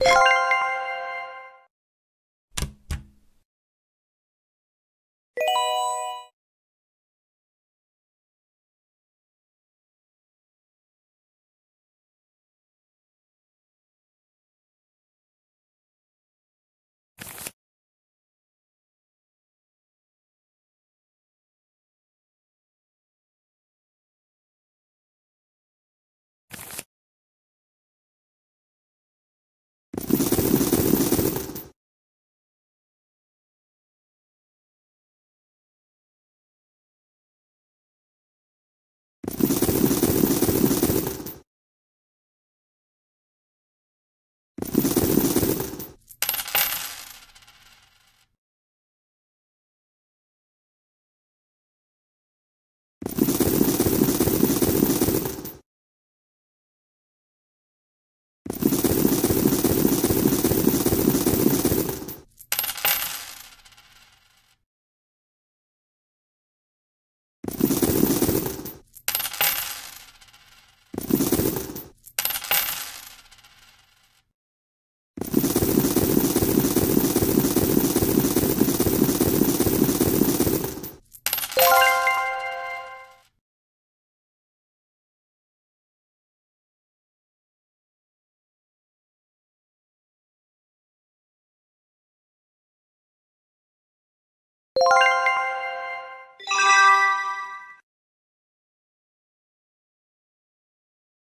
you